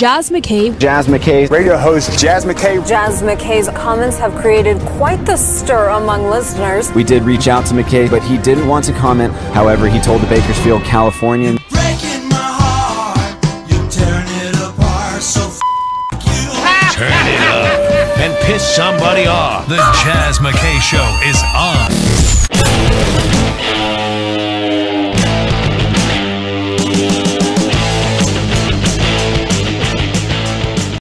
Jaz McKay. Jaz McKay. Radio host Jaz McKay. Jaz McKay's comments have created quite the stir among listeners. We did reach out to McKay, but he didn't want to comment. However, he told the Bakersfield Californian. Turn it. Turn it up and piss somebody off. The Jaz McKay Show is on.